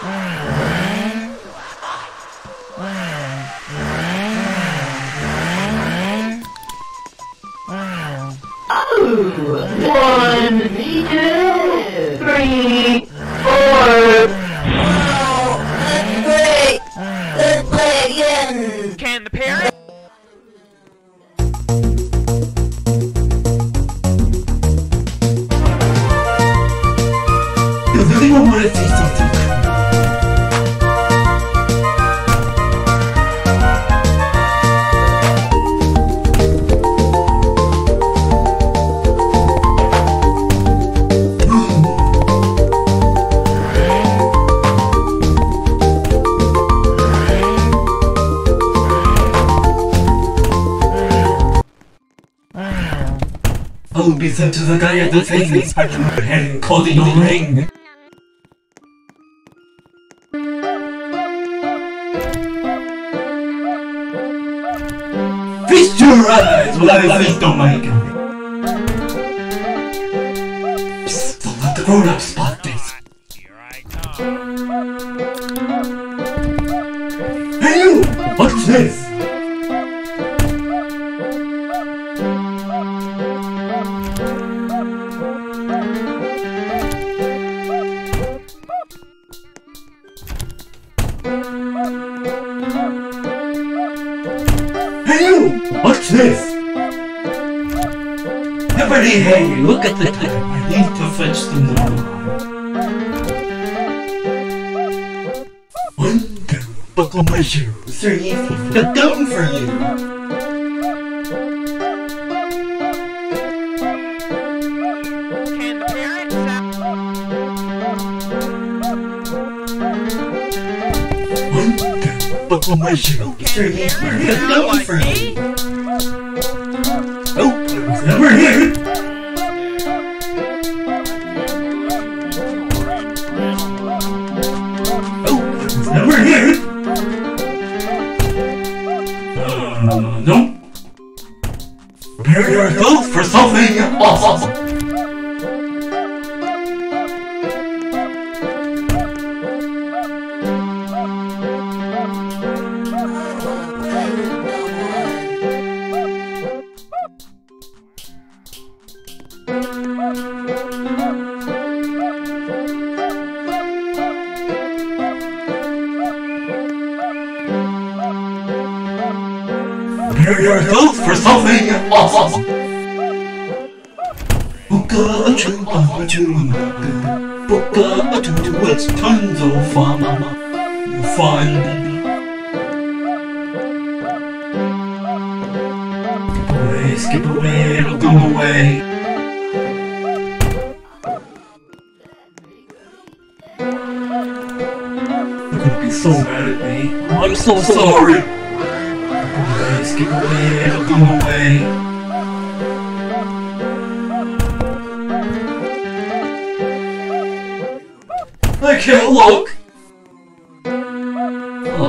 Oh. I'll be sent to the guy at the inspector and calling your ring. Feast your eyes while I feast on my gun. Psst, don't let the grown-ups What's this? Everybody, hey, look at the time. I need to fetch the water. One, two, buckle my shoes. Three, the gun for you. Buckle my shoes. Three, the gun for you. Never here. Something awesome. Booka a choo a choo Booka a choo choo it's tons of fun. Fun. Skip away, skip away, it'll go away. You're gonna be so mad at me. I'm so sorry. Away, away, it'll go away. I can't look.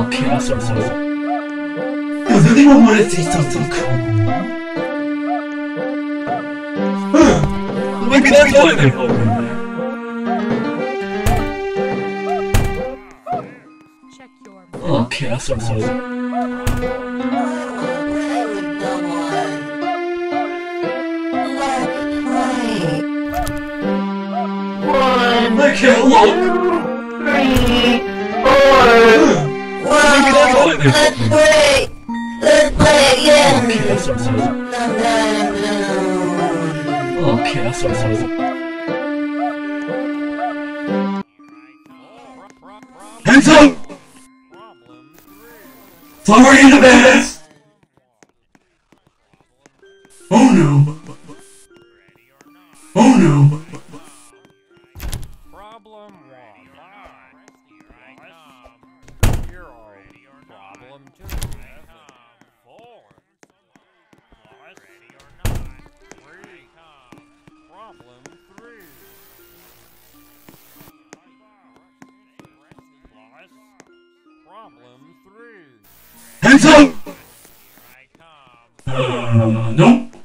Okay, I'm so. Does anyone want to say something cool? Maybe that's why they're over there. Check your Okay, I can't that's that's there. great. Let's play again. Okay, I'm so sorry. Okay, I'm so sorry. Hands up! Sorry in advance! Problem two. Four. Ready or not. Three. Problem three. Problem three. Hands up! Uh, nope.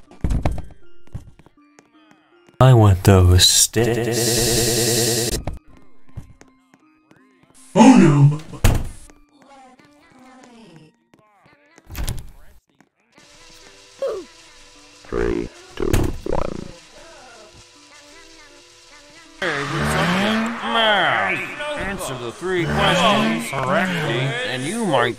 I want those sticks. Baldi's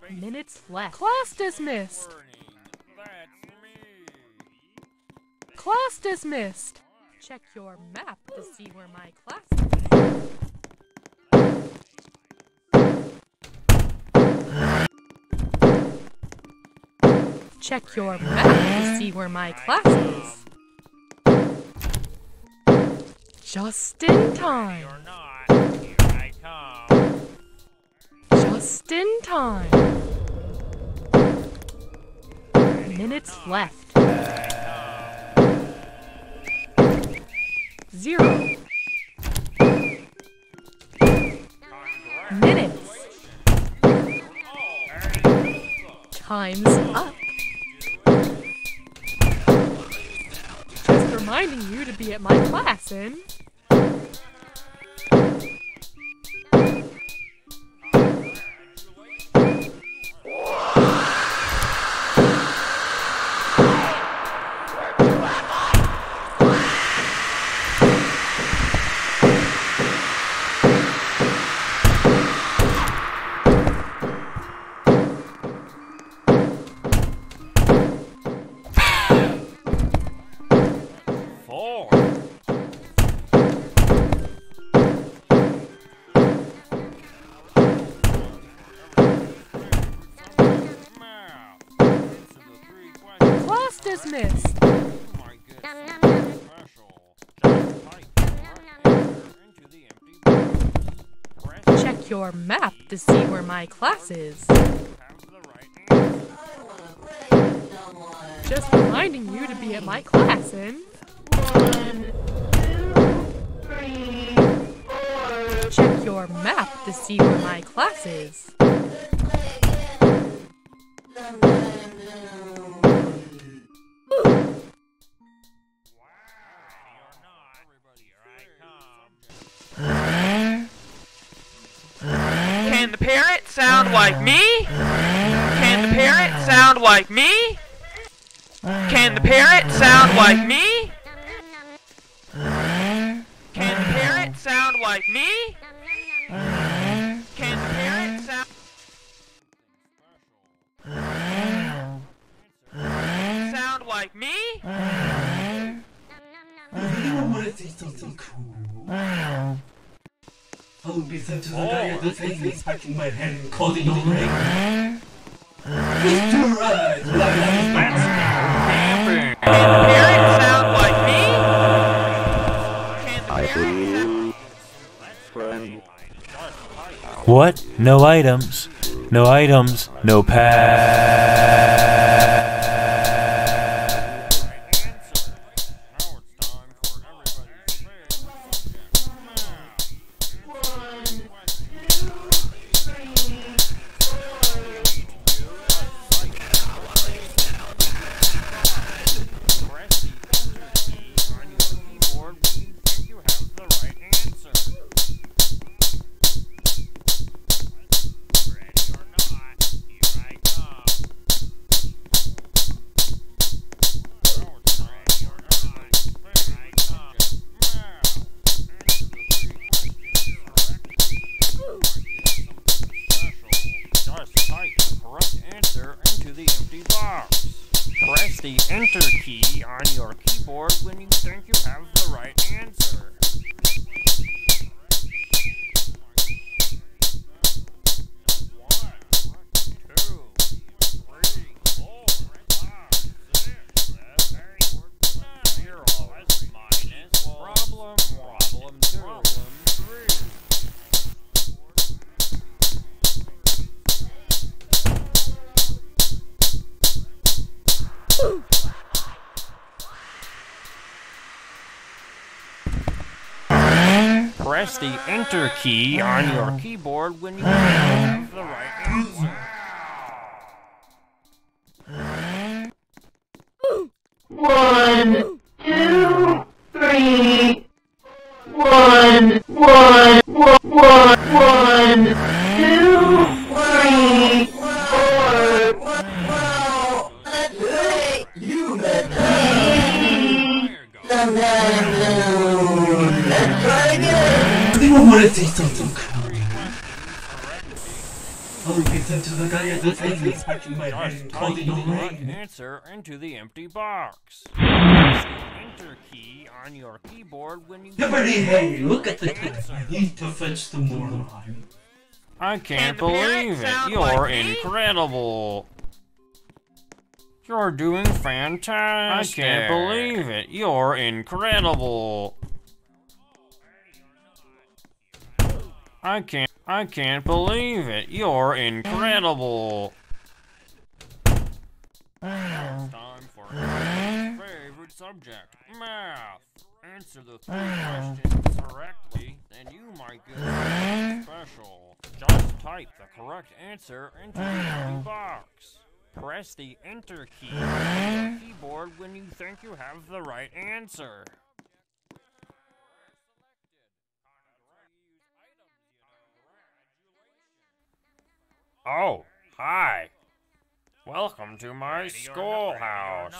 Basement Minutes left. Class dismissed. Class dismissed. Check your map to see where my class is. Check your map to see where my class is. Just in time. You're not. Here I come. Just in time. Minutes left. Zero. Minutes. Time's up. Just reminding you to be at my class in. Your map to see where my class is. Just reminding you to be at my class in. Check your map to see where my class is. Can the parrot sound like me? Can the parrot sound like me? Can the parrot sound like me? Can the parrot sound like me? Can the parrot sound sound like me? You know what? It's something cool. I would be sent to the guy at the face smacking my head and calling your name. Mr. Right! What? No items. No items. No pass. The enter key on your keyboard when you think you have the right answer. press the Enter key on your keyboard when you have the right answer. One, two, three. One, one, one, one, one. Just type calling the correct answer into the empty box. Press the enter key on your keyboard when you Everybody, hey, look at the time. I need to fetch the moron. I can't the believe it. You're like incredible. You're doing fantastic. I can't believe it. You're incredible. I can't I can't believe it. You're incredible. Time for your favorite subject, math. Answer the three questions correctly, then you might get something special. Just type the correct answer into the box. Press the enter key on your keyboard when you think you have the right answer. Oh, hi. Welcome to my schoolhouse.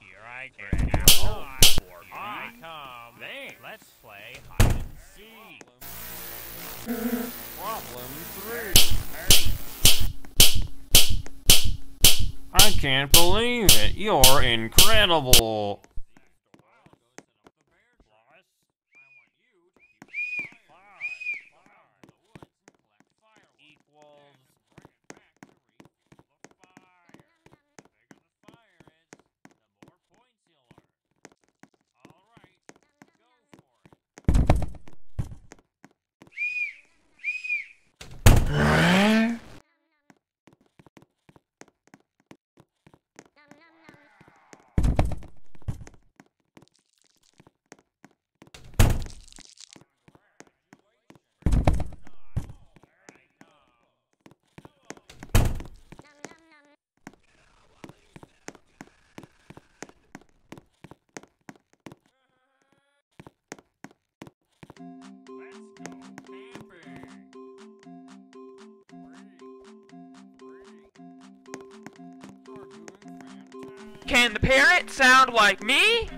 Here I can. Oh, for I come. Let's play hide and seek. Problem three. I can't believe it. You're incredible. Can the parrot sound like me?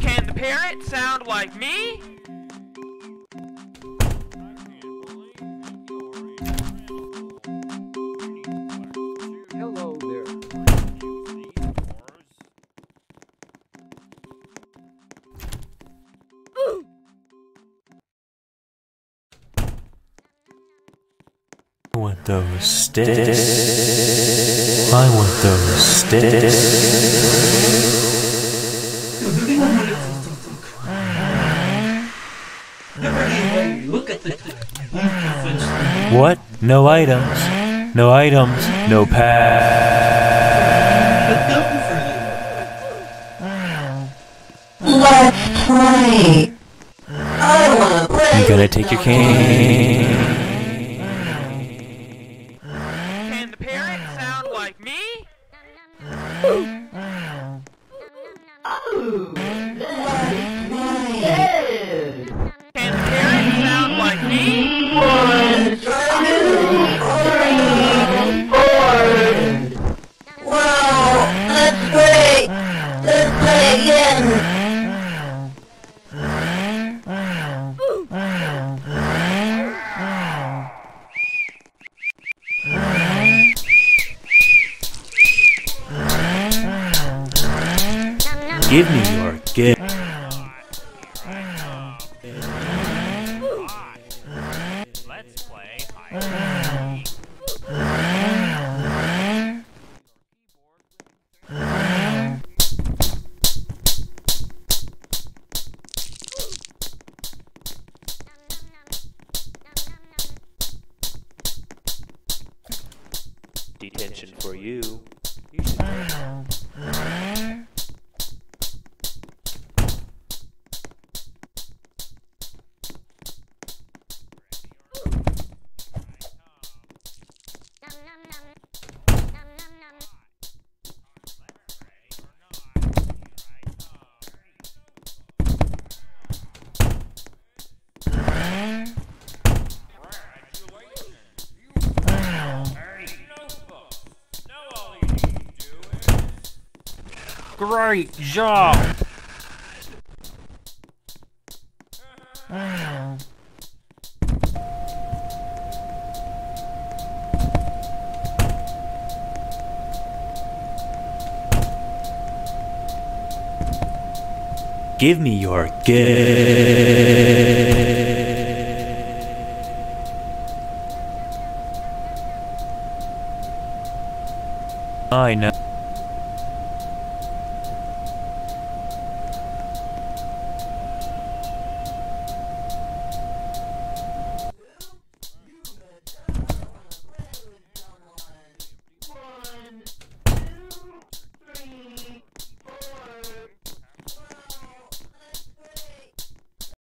Can the parrot sound like me? Those sticks. I want those sticks. Everybody, hey, look at the time. I need to fetch. What? No items. No items. No pass. But don't forget. Let's play. I wanna play. You gonna take your cane? Give me your gift. Let's play. Detention for you. Great job! Give me your gift.